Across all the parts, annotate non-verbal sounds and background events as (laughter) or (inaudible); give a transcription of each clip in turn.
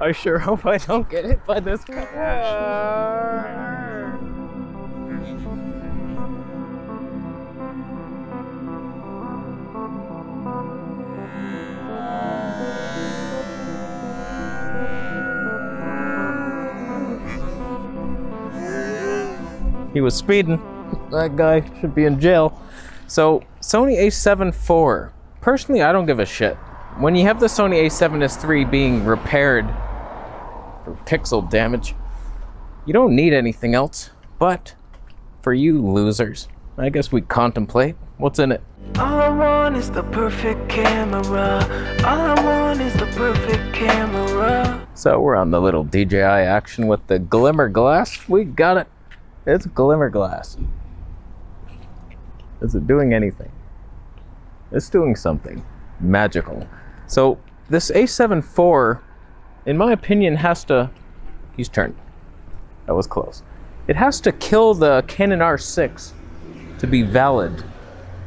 I sure hope I don't get hit by this car. He was speeding. That guy should be in jail. So, Sony a7 IV. Personally, I don't give a shit. When you have the Sony a7S III being repaired for pixel damage, you don't need anything else. But for you losers, I guess we contemplate what's in it. All I want is the perfect camera. All I want is the perfect camera. So we're on the little DJI action with the glimmer glass. We got it. It's glimmer glass. Is it doing anything? It's doing something magical. So this A7 IV, in my opinion, has to. He's turned. That was close. It has to kill the Canon R6 to be valid.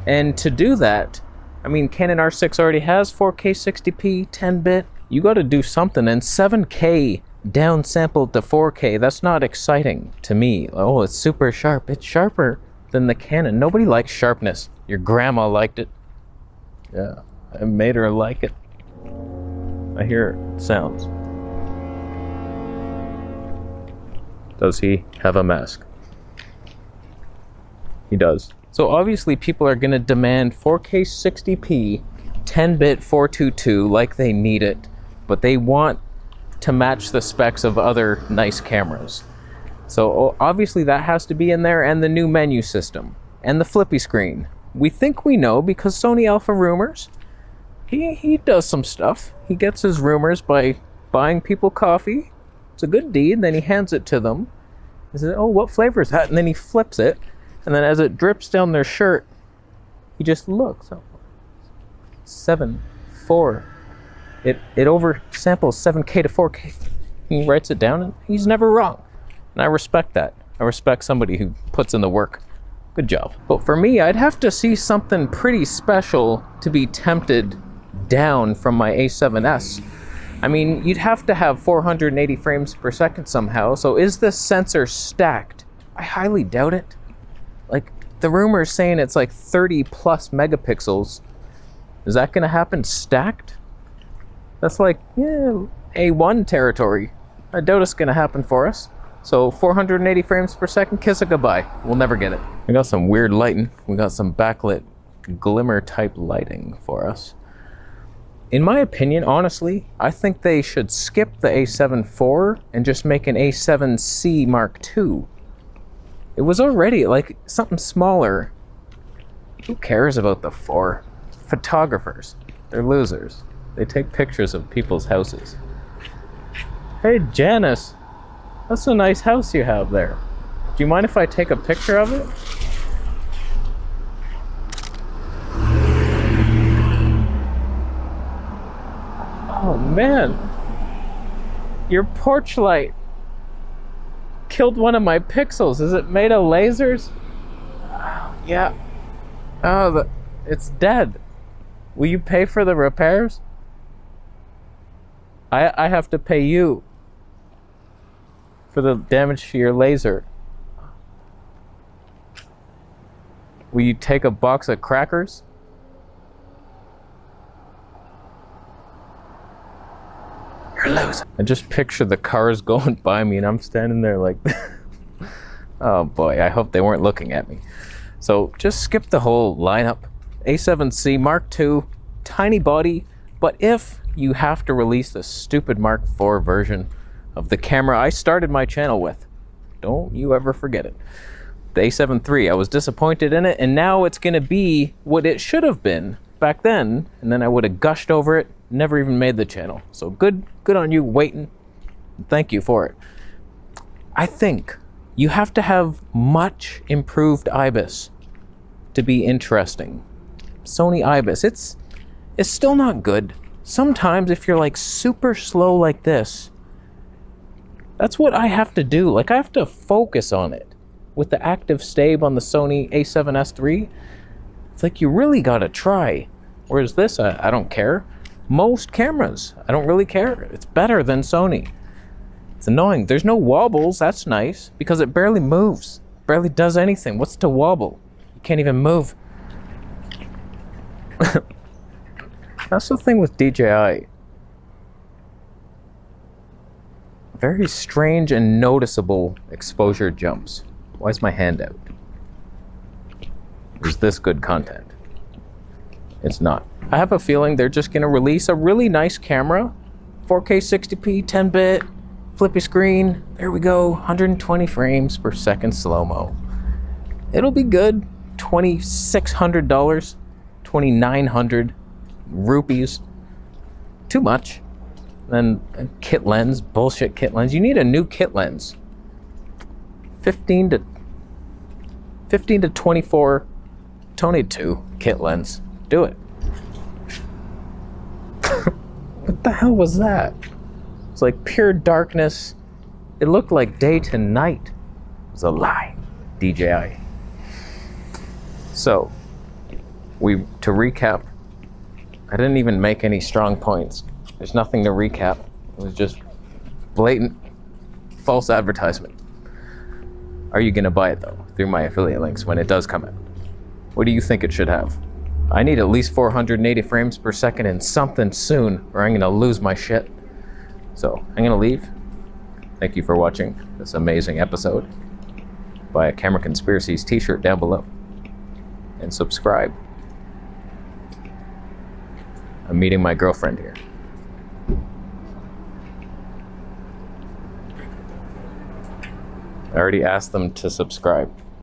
And to do that, I mean, Canon R6 already has 4K 60p, 10 bit. You got to do something, and 7K downsampled to 4K, that's not exciting to me. Oh, it's super sharp. It's sharper than the Canon. Nobody likes sharpness. Your grandma liked it. Yeah, I made her like it. I hear sounds. Does he have a mask? He does. So obviously people are going to demand 4K 60p, 10-bit 422 like they need it, but they want to match the specs of other nice cameras. So obviously that has to be in there and the new menu system and the flippy screen. We think we know because Sony Alpha Rumors, he, he does some stuff. He gets his rumors by buying people coffee. It's a good deed. Then he hands it to them. He says, oh, what flavor is that? And then he flips it. And then as it drips down their shirt, he just looks. Oh, seven, four. It, it over samples 7K to 4K. He writes it down and he's never wrong. And I respect that. I respect somebody who puts in the work. Good job. But for me, I'd have to see something pretty special to be tempted down from my A7S. I mean, you'd have to have 480 frames per second somehow. So is this sensor stacked? I highly doubt it. Like, the rumor's saying it's like 30 plus megapixels. Is that going to happen stacked? That's like, yeah, A1 territory. I doubt it's going to happen for us. So 480 frames per second, kiss it goodbye. We'll never get it. We got some weird lighting. We got some backlit glimmer type lighting for us. In my opinion, honestly, I think they should skip the A7 IV and just make an A7C Mark II. It was already like something smaller. Who cares about the 4? Photographers. They're losers. They take pictures of people's houses. Hey, Janice. That's a nice house you have there. Do you mind if I take a picture of it? Oh man, your porch light killed one of my pixels. Is it made of lasers? Yeah. Oh, the, it's dead. Will you pay for the repairs? I I have to pay you for the damage to your laser. Will you take a box of crackers? You're. I just picture the cars (laughs) going by me and I'm standing there like, (laughs) oh boy, I hope they weren't looking at me. So just skip the whole lineup. A7C Mark II, tiny body, but if you have to release the stupid Mark IV version of the camera I started my channel with, don't you ever forget it. The A7 III, I was disappointed in it, and now it's going to be what it should have been back then, and then I would have gushed over it, never even made the channel. So good, good on you waiting. Thank you for it. I think you have to have much improved IBIS to be interesting. Sony IBIS, it's it's still not good. Sometimes if you're like super slow like this, that's what I have to do. Like I have to focus on it. With the active stave on the Sony a7S III, it's like you really gotta try. Whereas this, I, I don't care. Most cameras. I don't really care. It's better than Sony. It's annoying. There's no wobbles. That's nice because it barely moves, barely does anything. What's to wobble? You can't even move. (laughs) That's the thing with DJI. Very strange and noticeable exposure jumps. Why is my hand out? Is this good content? It's not. I have a feeling they're just going to release a really nice camera 4K 60p, 10 bit, flippy screen. There we go, 120 frames per second slow mo. It'll be good. $2,600, 2,900 rupees. Too much. Then kit lens, bullshit kit lens. You need a new kit lens. 15 to 15 to 24 Tony 2 kit lens. Do it. what the hell was that? It's like pure darkness. It looked like day to night. It was a lie. DJI. So, we to recap, I didn't even make any strong points. There's nothing to recap. It was just blatant false advertisement. Are you going to buy it though through my affiliate links when it does come out? What do you think it should have? I need at least 480 frames per second and something soon, or I'm gonna lose my shit. So I'm gonna leave. Thank you for watching this amazing episode. Buy a Camera Conspiracies t shirt down below. And subscribe. I'm meeting my girlfriend here. I already asked them to subscribe.